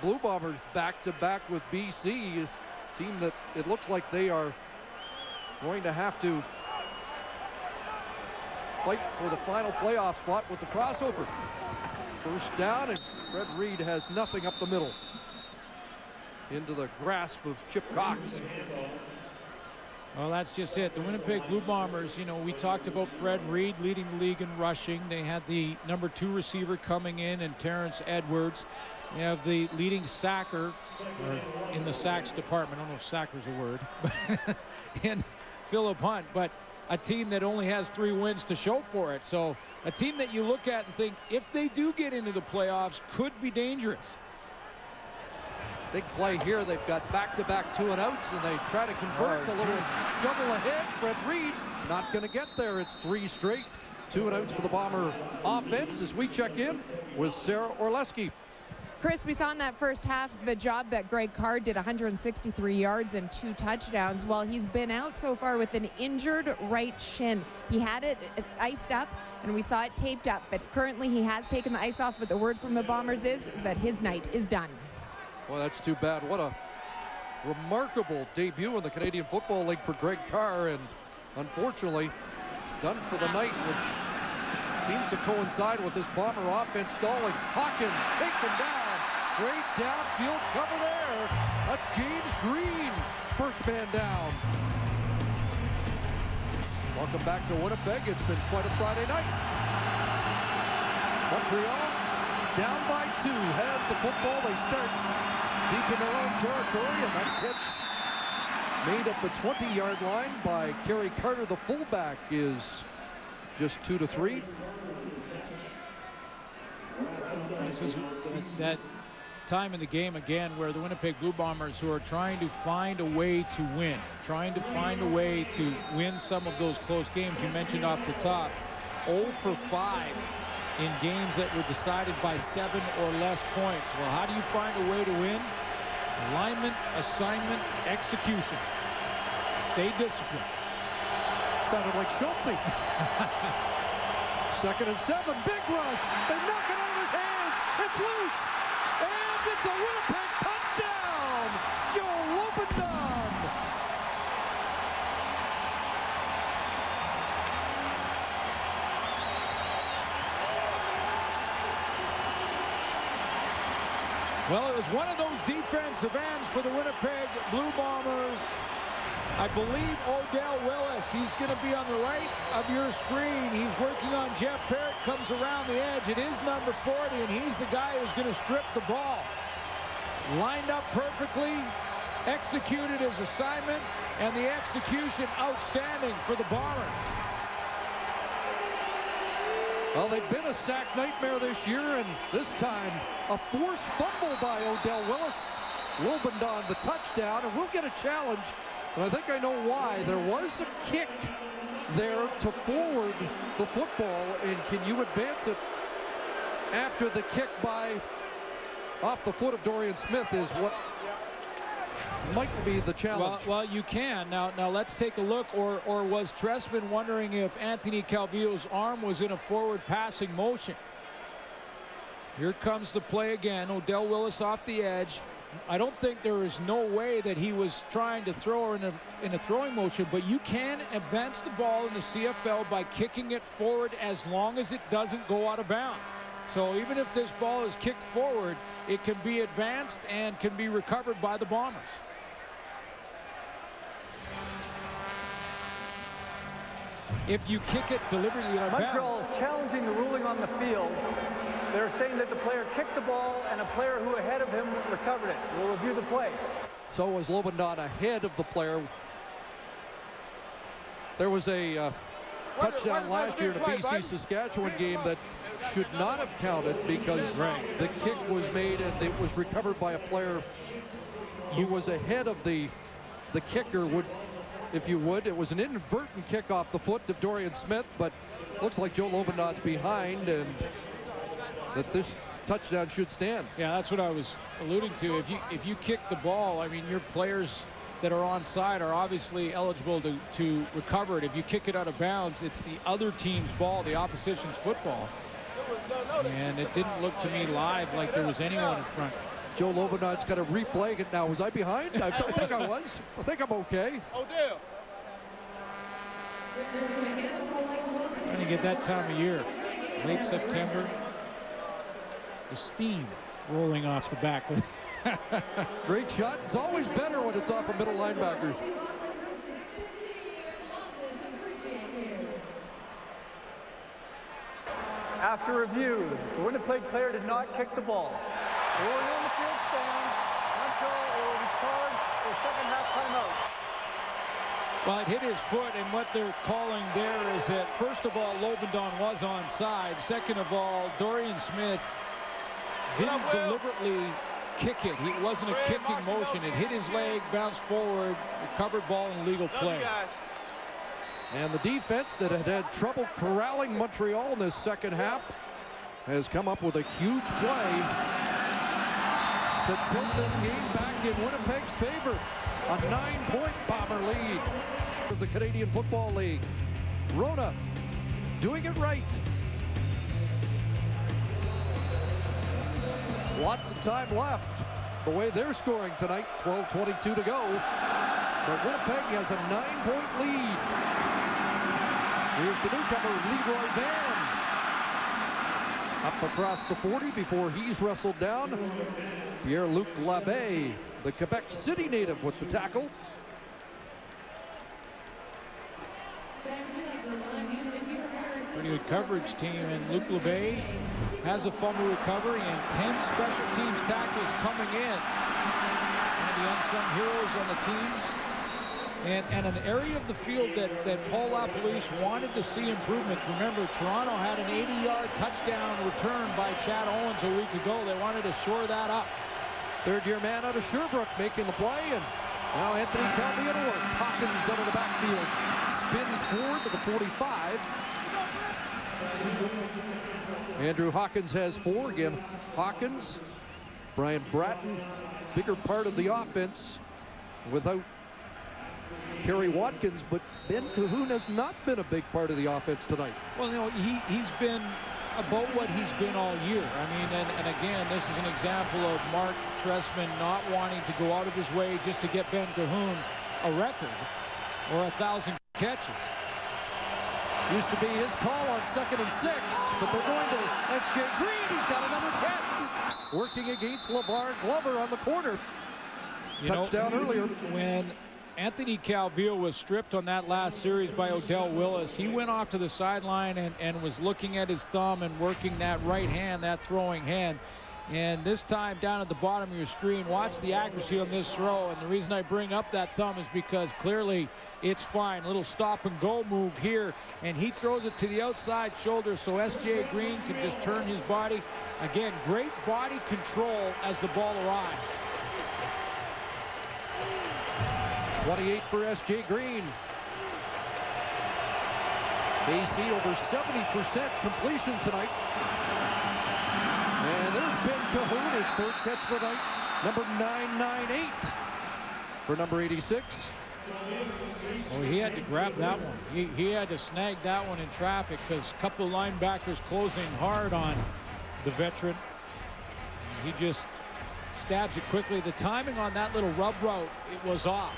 Blue Bombers back-to-back with BC, a team that it looks like they are going to have to fight for the final playoff spot with the crossover. First down, and Fred Reed has nothing up the middle. Into the grasp of Chip Cox. Well, that's just it. The Winnipeg Blue Bombers, you know, we talked about Fred Reed leading the league in rushing. They had the number two receiver coming in and Terrence Edwards. They have the leading sacker uh, in the sacks department. I don't know if sacker's a word, in Phillip Hunt, but a team that only has three wins to show for it. So a team that you look at and think if they do get into the playoffs could be dangerous. Big play here. They've got back-to-back -back two and outs, and they try to convert. Oh, a little shovel ahead. Fred Reed not going to get there. It's three straight two and outs for the Bomber offense as we check in with Sarah Orlesky. Chris, we saw in that first half the job that Greg Carr did 163 yards and two touchdowns. Well, he's been out so far with an injured right shin. He had it iced up and we saw it taped up, but currently he has taken the ice off. But the word from the Bombers is, is that his night is done. Well, that's too bad. What a remarkable debut in the Canadian Football League for Greg Carr, and unfortunately, done for the night, which seems to coincide with this Bomber offense stalling. Hawkins take taken down. Great downfield cover there. That's James Green, first man down. Welcome back to Winnipeg. It's been quite a Friday night. Montreal down by two, has the football. They start deep in their own territory, and that pitch made at the 20-yard line by Kerry Carter, the fullback, is just two to three. This is that time in the game again where the Winnipeg Blue Bombers who are trying to find a way to win, trying to find a way to win some of those close games you mentioned off the top. 0 for 5 in games that were decided by seven or less points. Well, how do you find a way to win? Alignment, assignment, execution. Stay disciplined. Sounded like Schultze. Second and seven, big rush. They knock it out of his hands. It's loose. And it's a Winnipeg touchdown. Joe Lobendahn. Well, it was one of those defensive ends for the Winnipeg Blue Bombers. I believe Odell Willis. He's going to be on the right of your screen. He's working on Jeff Perrett. Comes around the edge. It is number 40, and he's the guy who's going to strip the ball. Lined up perfectly. Executed his assignment. And the execution outstanding for the Bombers. Well, they've been a sack nightmare this year, and this time a forced fumble by Odell Willis. Lobendahn the touchdown, and we'll get a challenge, and I think I know why. There was a kick there to forward the football, and can you advance it after the kick by off the foot of Dorian Smith is what might be the challenge. Well, well, you can. Now, now let's take a look. Or, or was Trestman wondering if Anthony Calvillo's arm was in a forward passing motion? Here comes the play again. Odell Willis off the edge. I don't think there is no way that he was trying to throw her in a, in a throwing motion, but you can advance the ball in the CFL by kicking it forward as long as it doesn't go out of bounds. So even if this ball is kicked forward, it can be advanced and can be recovered by the Bombers. If you kick it deliberately out of Montreal bounds. is challenging the ruling on the field. They're saying that the player kicked the ball and a player who ahead of him recovered it. We'll review the play. So was Lobendahn ahead of the player. There was a uh, touchdown last year in a BC Saskatchewan game that should not have counted because right. the kick was made and it was recovered by a player who was ahead of the the kicker would if you would. It was an inadvertent kick off the foot of Dorian Smith, but looks like Joe Lobendahn's behind and that this touchdown should stand. Yeah, that's what I was alluding to. If you if you kick the ball, I mean, your players that are on side are obviously eligible to, to recover it. If you kick it out of bounds, it's the other team's ball, the opposition's football. And it didn't look to me live like there was anyone in front. Joe Lobendahn's got to replay it now. Was I behind? I, I think I was. I think I'm okay. Odell. Trying to get that time of year. Late September. The steam rolling off the back. Great shot. It's always better when it's off a middle linebacker. After review, the Winnipeg player did not kick the ball. Ruling on the field stands. Montreal will be charged for second half timeout. Well, it hit his foot, and what they're calling there is that, first of all, Lobendahn was onside. Second of all, Dorian Smith didn't deliberately kick it. It wasn't a kicking motion. It hit his leg, bounced forward, recovered ball, and legal play. And the defense that had had trouble corralling Montreal in this second half has come up with a huge play to tilt this game back in Winnipeg's favor. A nine-point Bomber lead of the Canadian Football League. Rona doing it right. Lots of time left. The way they're scoring tonight, 12-22 to go. But Winnipeg has a nine-point lead. Here's the newcomer, Leroy Van. Up across the 40 before he's wrestled down. Pierre-Luc Labbé, the Quebec City native with the tackle. Pretty good coverage team, and Luc Labbé has a fumble recovery and 10 special teams tackles coming in. One of the unsung heroes on the teams. And, and an area of the field that, that Paul LaPolice wanted to see improvements. Remember, Toronto had an 80-yard touchdown return by Chad Owens a week ago. They wanted to shore that up. Third-year man out of Sherbrooke making the play, and now Anthony work. Hawkins out of the backfield. Spins forward to the 45. Andrew Hawkins has four. Again, Hawkins, Brian Bratton, bigger part of the offense without Kerry Watkins, but Ben Cahoon has not been a big part of the offense tonight. Well, you know, he, he's been about what he's been all year. I mean, and, and again, this is an example of Marc Trestman not wanting to go out of his way just to get Ben Cahoon a record or a thousand catches. Used to be his call on second and six, but they're going to S.J. Green. He's got another catch. Working against LeVar Glover on the corner. You Touchdown know, earlier. When Anthony Calvillo was stripped on that last series by Odell Willis, he went off to the sideline and, and was looking at his thumb and working that right hand, that throwing hand. And this time down at the bottom of your screen, watch the accuracy on this throw. And the reason I bring up that thumb is because clearly it's fine. Little stop and go move here. And he throws it to the outside shoulder so S.J. Green can just turn his body. Again, great body control as the ball arrives. 28 for S.J. Green. AC over 70% completion tonight. And there's Ben Cahoon, his third catch of the night. Number 998 for number 86. Oh, he had to grab that one. He, he had to snag that one in traffic because a couple linebackers closing hard on the veteran. He just stabs it quickly. The timing on that little rub route, it was off.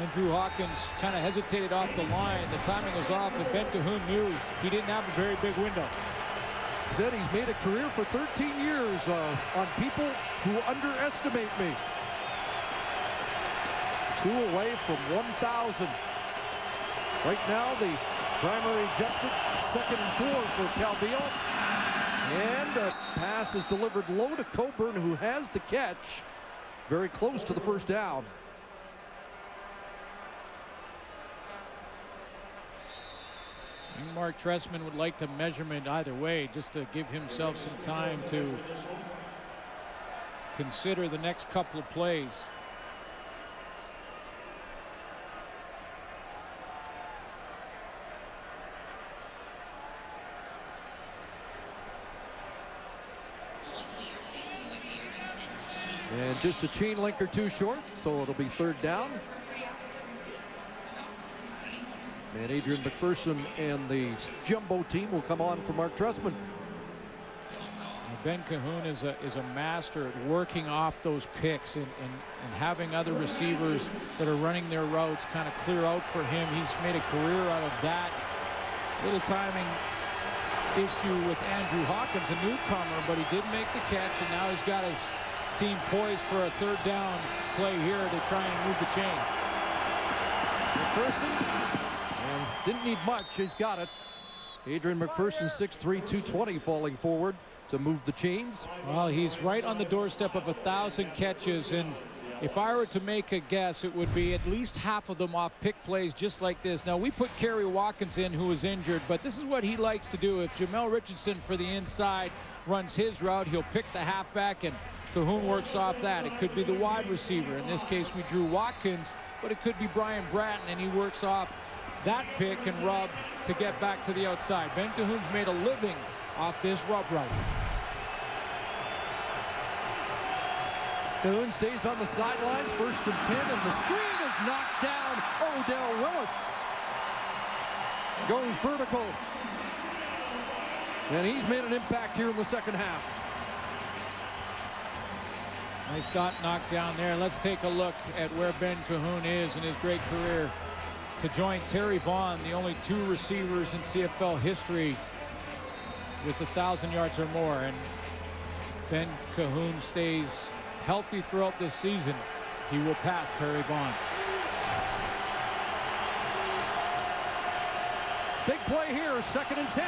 Andrew Hawkins kind of hesitated off the line. The timing was off, and Ben Cahoon knew he didn't have a very big window. Said he's made a career for 13 years uh, on people who underestimate me. Two away from 1,000. Right now, the primary objective, second and four for Calvillo. And a pass is delivered low to Coburn, who has the catch. Very close to the first down. Marc Trestman would like to measurement either way just to give himself some time to consider the next couple of plays. And just a chain link or two short, so it'll be third down. And Adrian McPherson and the jumbo team will come on for Marc Trestman. Ben Cahoon is a is a master at working off those picks and, and, and having other receivers that are running their routes kind of clear out for him. He's made a career out of that. Little timing issue with Andrew Hawkins, a newcomer, but he did make the catch, and now he's got his team poised for a third down play here to try and move the chains. McPherson, didn't need much. He's got it. Adrian McPherson, 6'3", 220, falling forward to move the chains. Well, he's right on the doorstep of a thousand catches, and if I were to make a guess, it would be at least half of them off pick plays just like this. Now, we put Kerry Watkins in, who was injured, but this is what he likes to do. If Jamel Richardson for the inside runs his route, he'll pick the halfback, and Cahoon works off that. It could be the wide receiver. In this case, we drew Watkins, but it could be Brian Bratton, and he works off that pick and rub to get back to the outside. Ben Cahoon's made a living off this rub route. Cahoon stays on the sidelines, first and 10, and the screen is knocked down. Odell Willis goes vertical. And he's made an impact here in the second half. Nice dot knocked down there. Let's take a look at where Ben Cahoon is in his great career to join Terry Vaughn, the only two receivers in CFL history with a thousand yards or more. And Ben Cahoon stays healthy throughout this season, he will pass Terry Vaughn. Big play here, second and 10.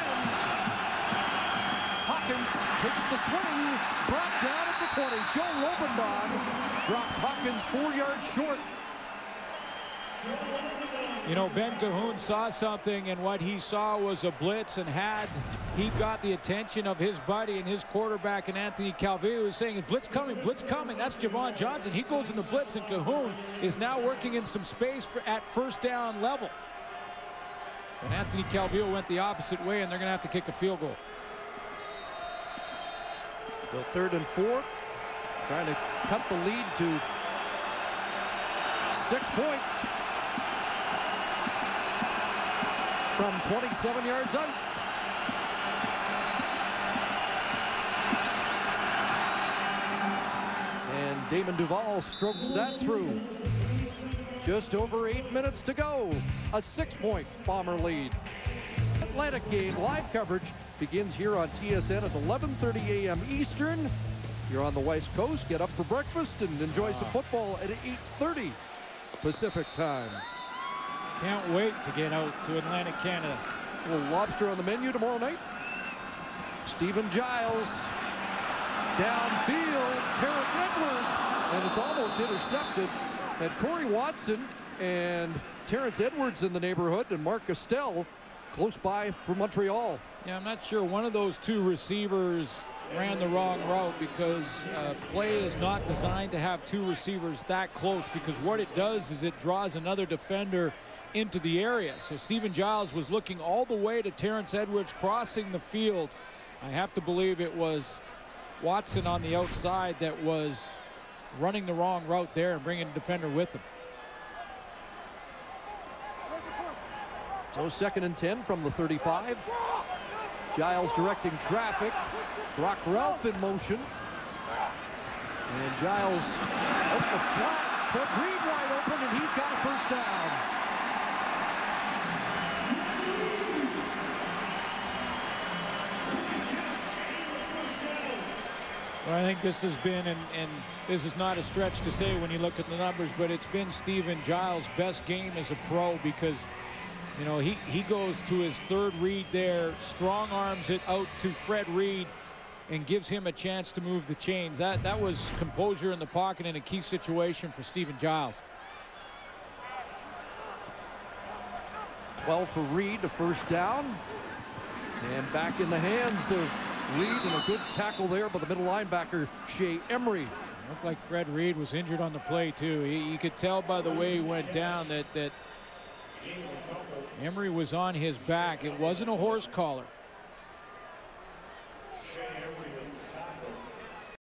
Hawkins takes the swing, brought down at the 20. Joe Lobendahn drops Hawkins four yards short. You know, Ben Cahoon saw something, and what he saw was a blitz, and had he got the attention of his buddy and his quarterback and Anthony Calvillo, who's saying, blitz coming, blitz coming. That's Jovon Johnson. He goes in the blitz, and Cahoon is now working in some space for, at first down level. And Anthony Calvillo went the opposite way, and they're going to have to kick a field goal. The third and four, trying to cut the lead to six points. From 27 yards out. And Damon Duval strokes that through. Just over eight minutes to go. A six-point Bomber lead. Atlantic game live coverage begins here on TSN at 11.30 a.m. Eastern. You're on the West Coast. Get up for breakfast and enjoy some football at 8.30 Pacific time. Can't wait to get out to Atlantic Canada. A little lobster on the menu tomorrow night. Steven Jyles downfield. Terrence Edwards. And it's almost intercepted. And Corey Watson and Terrence Edwards in the neighborhood and Mark Estelle close by for Montreal. Yeah, I'm not sure one of those two receivers ran the wrong route because uh, play is not designed to have two receivers that close because what it does is it draws another defender into the area. So Steven Jyles was looking all the way to Terrence Edwards crossing the field. I have to believe it was Watson on the outside that was running the wrong route there and bringing a defender with him. So second and 10 from the 35. Jyles directing traffic. Brock Ralph in motion. And Jyles up the flat. Fred Reed wide open, and he's got a first down. Well, I think this has been, and, and, this is not a stretch to say when you look at the numbers, but it's been Steven Jyles' best game as a pro because, you know, he, he goes to his third read there, strong arms it out to Fred Reed and gives him a chance to move the chains. That, that was composure in the pocket in a key situation for Steven Jyles. 12 for Reed, a first down. And back in the hands of Reed and a good tackle there by the middle linebacker, Shea Emery. Looked like Fred Reed was injured on the play, too. He, you could tell by the way he went down that, that Emery was on his back. It wasn't a horse collar.